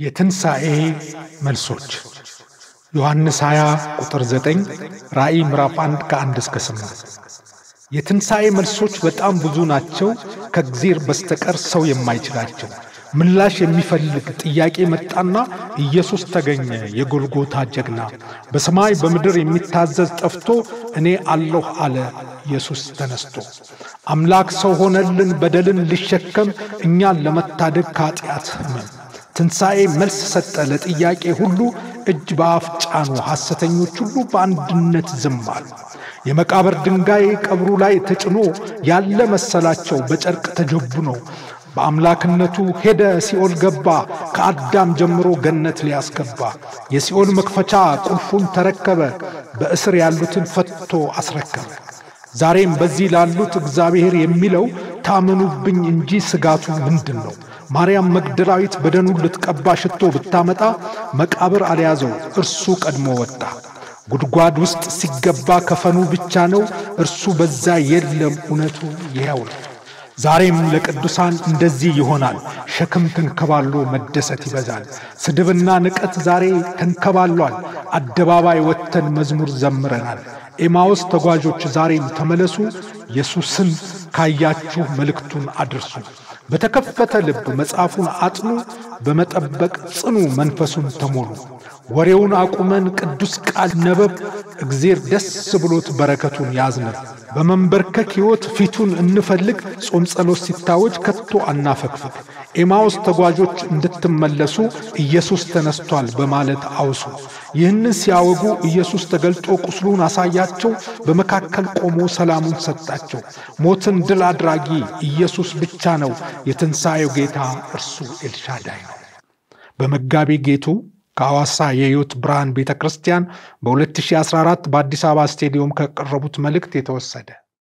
የትንሣኤ መልሶች ዮሐንስ 20 ቁጥር 9 ራእይ ምዕራፍ 1 ከ1 እስከ 8 የትንሣኤ መልሶች በጣም ብዙ ናቸው፣ ከእግዚአብሔር በስተቀር ሰው የማይችላቸው። ምላሽ የሚፈልግ ጥያቄ መጣና ኢየሱስ ተገኘ፣ የጎልጎታ ጀግና። በሰማይ በምድር የሚታዘዝ ጠፍቶ እኔ አለሁ አለ ኢየሱስ ተነስቶ። አምላክ ሰው ሆነልን በደልን ሊሸከም እኛን ለመታደግ ከኃጢአት ሕመም። ትንሣኤ መልስ ሰጠ ለጥያቄ ሁሉ፣ እጅ በአፍ ጫኑ፣ ሐሰተኞች ሁሉ በአንድነት ዝም አሉ። የመቃብር ድንጋይ ቀብሩ ላይ ተጭኖ ያለ መሰላቸው በጨርቅ ተጀቡኖ በአምላክነቱ ሄደ ሲኦል ገባ ከአዳም ጀምሮ ገነት ሊያስገባ የሲኦል መክፈቻ ቁልፉን ተረከበ በእስር ያሉትን ፈቶ አስረከበ። ዛሬም በዚህ ላሉት እግዚአብሔር የሚለው ታመኑብኝ እንጂ ስጋቱ ምንድን ነው? ማርያም መግደላዊት በደኑን ልትቀባ ሽቶ ብታመጣ መቃብር አልያዘው እርሱ ቀድሞ ወጣ። ጉድጓድ ውስጥ ሲገባ ከፈኑ ብቻ ነው፣ እርሱ በዛ የለም። እውነቱ ይኸው ነው። ዛሬም ለቅዱሳን እንደዚህ ይሆናል። ሸክም ተንከባሎ መደሰት ይበዛል። ስድብና ንቀት ዛሬ ተንከባሏል። አደባባይ ወጥተን መዝሙር ዘምረናል። ኤማውስ ተጓዦች ዛሬም ተመለሱ፣ ኢየሱስን ካያችሁ መልእክቱን አድርሱ። በተከፈተ ልብ መጽሐፉን አጥኑ፣ በመጠበቅ ጽኑ፣ መንፈሱን ተሞሉ። ወሬውን አቁመን ቅዱስ ቃል ነበብ፣ እግዜር ደስ ብሎት በረከቱን ያዝነብ። በመንበርከክ ሕይወት ፊቱን እንፈልግ፣ ጾም ጸሎት ሲታወጅ ከቶ አናፈግፍግ። ኤማውስ ተጓዦች እንድትመለሱ ኢየሱስ ተነስቷል በማለት አውሱ። ይህንን ሲያወጉ ኢየሱስ ተገልጦ ቁስሉን አሳያቸው፣ በመካከል ቆሞ ሰላሙን ሰጣቸው። ሞትን ድል አድራጊ ኢየሱስ ብቻ ነው፣ የትንሣኤው ጌታ እርሱ ኤልሻዳይ ነው። በመጋቢ ጌቱ ከሐዋሳ የሕይወት ብርሃን ቤተ ክርስቲያን በ2014 በአዲስ አበባ ስቴዲየም ከቀረቡት መልእክት የተወሰደ